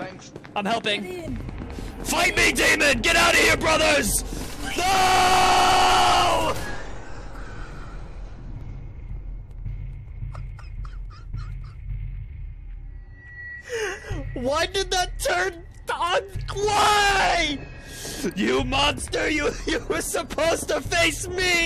Thanks. I'm helping. Fight me, demon! Get out of here, brothers! No! Why did that turn on? Why? You monster! You you were supposed to face me!